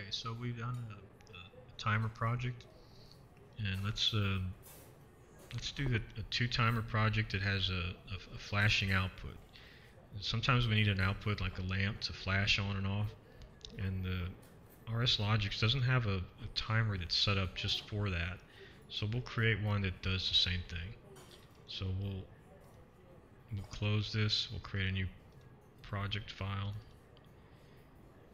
Okay, so we've done a, a timer project, and let's uh, let's do a, a two timer project that has a, a, flashing output. Sometimes we need an output like a lamp to flash on and off, and the RS Logix doesn't have a, a timer that's set up just for that. So we'll create one that does the same thing. So we'll we'll close this. We'll create a new project file and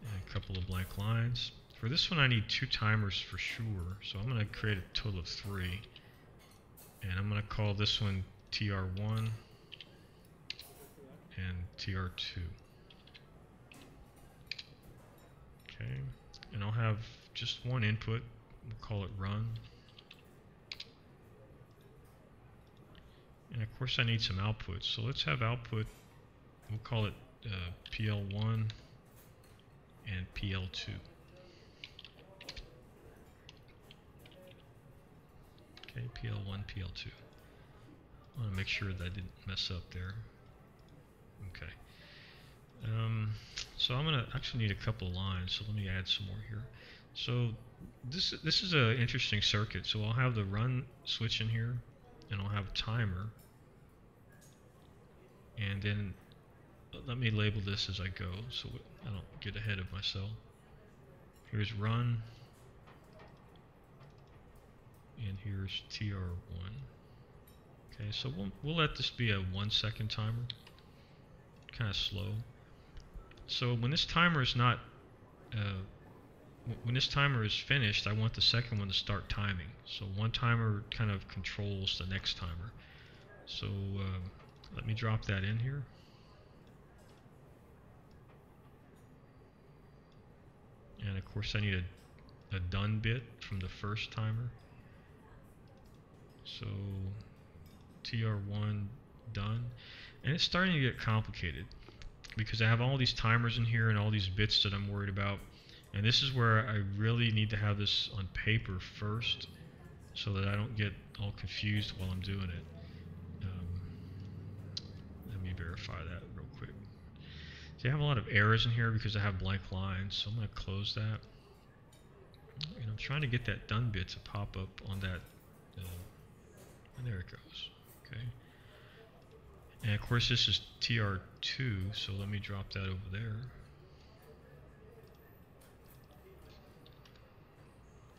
a couple of blank lines. For this one I need two timers for sure, so I'm going to create a total of three. And I'm going to call this one TR1 and TR2. Okay, and I'll have just one input, we'll call it run. And of course I need some outputs, so let's have output, we'll call it uh, PL1 and PL2. Okay, PL1, PL2. I want to make sure that I didn't mess up there. Okay. Um, so I'm going to actually need a couple lines, so let me add some more here. So this this is an interesting circuit. So I'll have the run switch in here, and I'll have a timer. And then let me label this as I go so I don't get ahead of myself. Here's run, and here's TR1. Okay, so we'll, we'll let this be a one second timer, kind of slow. So when this timer is not, uh, when this timer is finished, I want the second one to start timing. So one timer kind of controls the next timer. So um, let me drop that in here. And of course I need a, a done bit from the first timer. So TR1 done. And it's starting to get complicated because I have all these timers in here and all these bits that I'm worried about. And this is where I really need to have this on paper first so that I don't get all confused while I'm doing it. Um, let me verify that. See, I have a lot of errors in here because I have blank lines, so I'm going to close that. And I'm trying to get that done bit to pop up on that uh, and there it goes. Okay. And of course this is TR2, so let me drop that over there.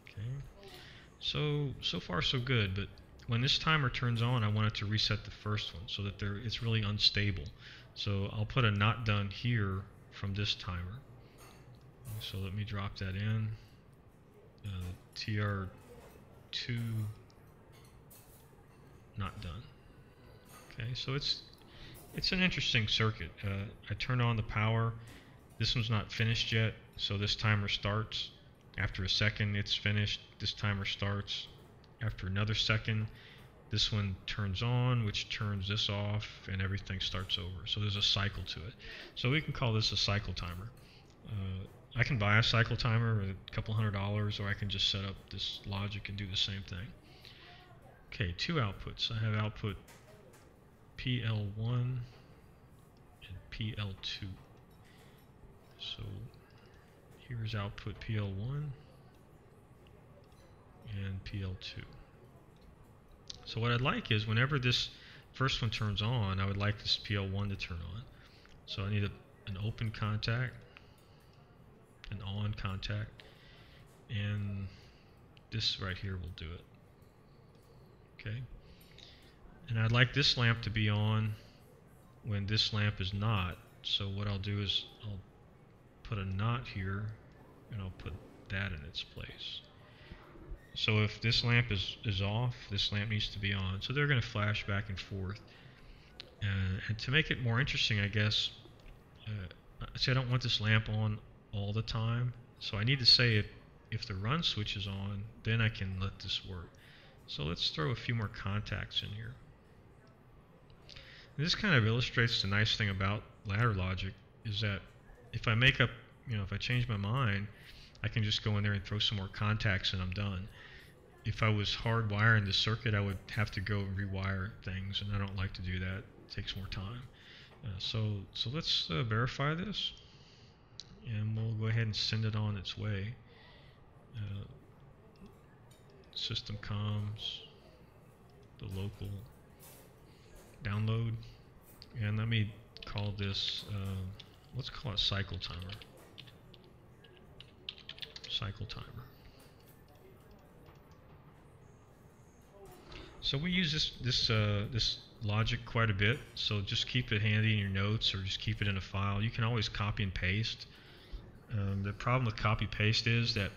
Okay. So, so far so good, but when this timer turns on, I want it to reset the first one so that there, it's really unstable. So I'll put a not done here from this timer. So let me drop that in. Uh, TR2 not done. Okay, so it's it's an interesting circuit. Uh, I turn on the power. This one's not finished yet, so this timer starts. After a second, it's finished. This timer starts. After another second, this one turns on, which turns this off, and everything starts over. So there's a cycle to it. So we can call this a cycle timer. Uh, I can buy a cycle timer for a couple hundred dollars, or I can just set up this logic and do the same thing. Okay, two outputs. I have output PL1 and PL2. So here's output PL1 and PL2. So what I'd like is whenever this first one turns on, I would like this PL1 to turn on. So I need a, an open contact, an on contact, and this right here will do it okay and I'd like this lamp to be on when this lamp is not so what I'll do is I'll put a not here and I'll put that in its place so if this lamp is, is off this lamp needs to be on so they're going to flash back and forth uh, and to make it more interesting I guess uh, see I don't want this lamp on all the time so I need to say if, if the run switch is on then I can let this work so let's throw a few more contacts in here. This kind of illustrates the nice thing about ladder logic is that if I make up, you know, if I change my mind, I can just go in there and throw some more contacts and I'm done. If I was hardwiring the circuit, I would have to go and rewire things, and I don't like to do that. It takes more time. Uh, so, so let's uh, verify this, and we'll go ahead and send it on its way. uh, system comms, the local download, and let me call this, uh, let's call it cycle timer. Cycle timer. So we use this this uh, this logic quite a bit. So just keep it handy in your notes, or just keep it in a file. You can always copy and paste. Um, the problem with copy paste is that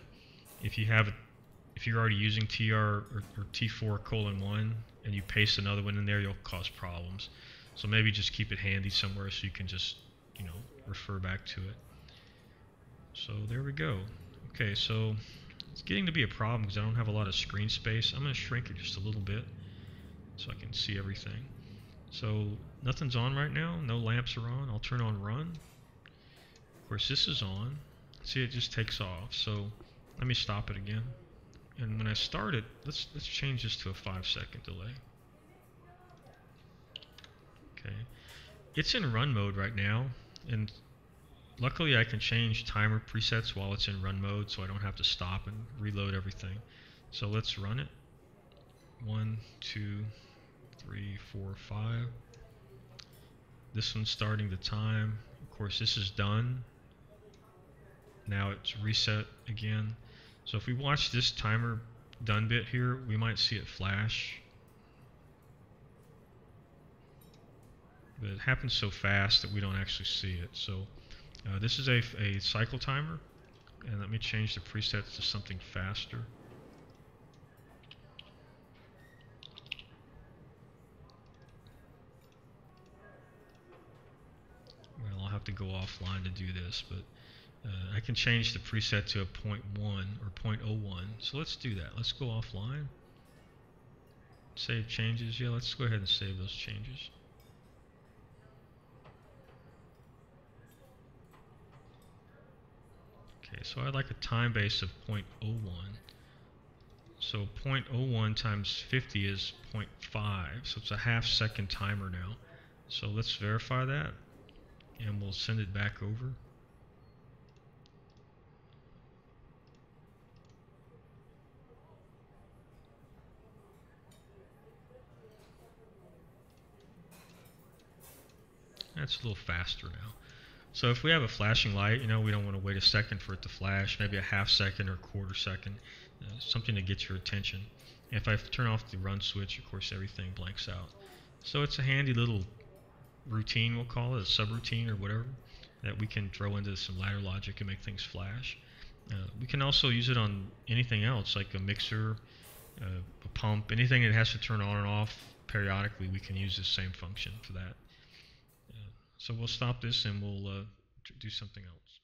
if you have if you're already using tr or, or t4 colon one and you paste another one in there, you'll cause problems. So maybe just keep it handy somewhere so you can just you know refer back to it. So there we go. Okay, so it's getting to be a problem because I don't have a lot of screen space. I'm going to shrink it just a little bit so I can see everything. So nothing's on right now. No lamps are on. I'll turn on run. Of course, this is on. See, it just takes off. So let me stop it again. And when I start it, let's let's change this to a five second delay. Okay, it's in run mode right now, and luckily I can change timer presets while it's in run mode, so I don't have to stop and reload everything. So let's run it. One, two, three, four, five. This one's starting the time. Of course, this is done. Now it's reset again. So if we watch this timer done bit here, we might see it flash. But it happens so fast that we don't actually see it. So uh, this is a, a cycle timer. And let me change the presets to something faster. To go offline to do this, but uh, I can change the preset to a 0.1 or 0.01. So let's do that. Let's go offline. Save changes. Yeah, let's go ahead and save those changes. Okay, so I'd like a time base of 0.01. So 0.01 times 50 is 0.5, so it's a half second timer now. So let's verify that, and we'll send it back over. That's a little faster now. So if we have a flashing light, you know, we don't want to wait a second for it to flash, maybe a half second or quarter second, uh, something to get your attention. if I turn off the run switch, of course, everything blanks out. So it's a handy little routine, we'll call it, a subroutine or whatever, that we can throw into some ladder logic and make things flash. Uh, we can also use it on anything else, like a mixer, uh, a pump, anything that has to turn on and off periodically, we can use the same function for that. So we'll stop this and we'll uh, do something else.